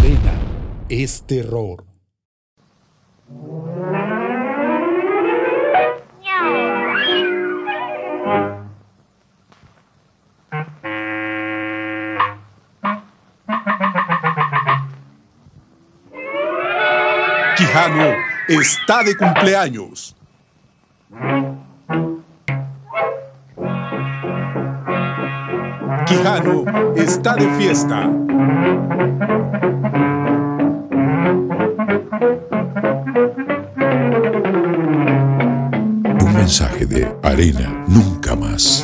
Arena es terror. Quijano está de cumpleaños. Quijano está de fiesta. Mensaje de Arena Nunca Más.